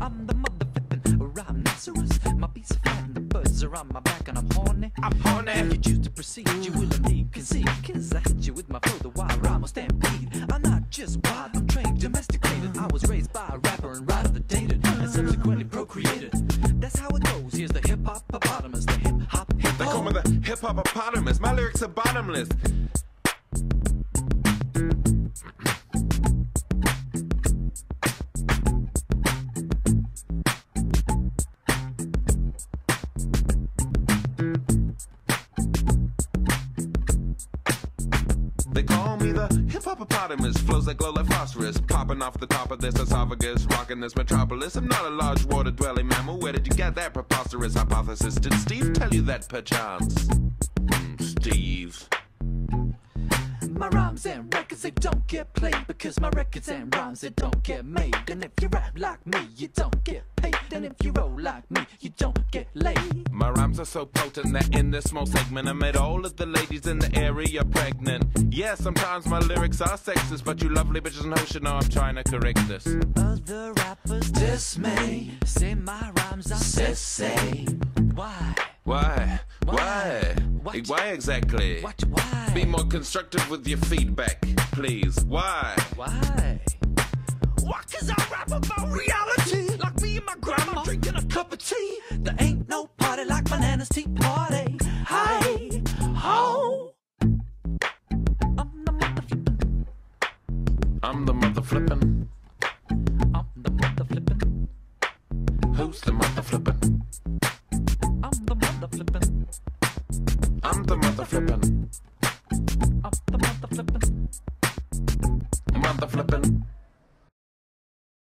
I'm the mother flippin' Rhymenoceros. My beats are fat and the birds are on my back and I'm horny. I'm horny. If you choose to proceed, you will indeed concede. Cause I hit you with my flow, the wild rhyme will stampede. I'm not just wild, I'm trained, domesticated. I was raised by a rapper and the dated, and subsequently procreated. That's how it goes. Here's the hip hop hippopotamus, the hip hop hip They call me the hip hop hippopotamus. My lyrics are bottomless. They call me the hip hippopotamus. Flows that glow like phosphorus. Popping off the top of this esophagus. Rocking this metropolis. I'm not a large water dwelling mammal. Where did you get that preposterous hypothesis? Did Steve tell you that perchance? Hmm, Steve. My rhymes and records, they don't get played because my records and rhymes, they don't get made. And if you rap like me, you don't get paid. And if you roll like me, you don't get laid. My rhymes are so potent that in this small segment I made all of the ladies in the area pregnant. Yeah, sometimes my lyrics are sexist, but you lovely bitches know should know I'm trying to correct this. Other rappers dismay, say my rhymes are sissy. Why? Why? Why? Why? Why exactly? What? Why? Be more constructive with your feedback, please. Why? Why? Why? Cause I rap about reality. Hannah's Tea Party. Hi, ho! I'm the mother flippin'. I'm the mother flippin'. I'm the mother flippin'. Who's the mother flippin'? I'm the mother flippin'. I'm the mother flippin'. I'm the mother flippin'. Mother flippin'.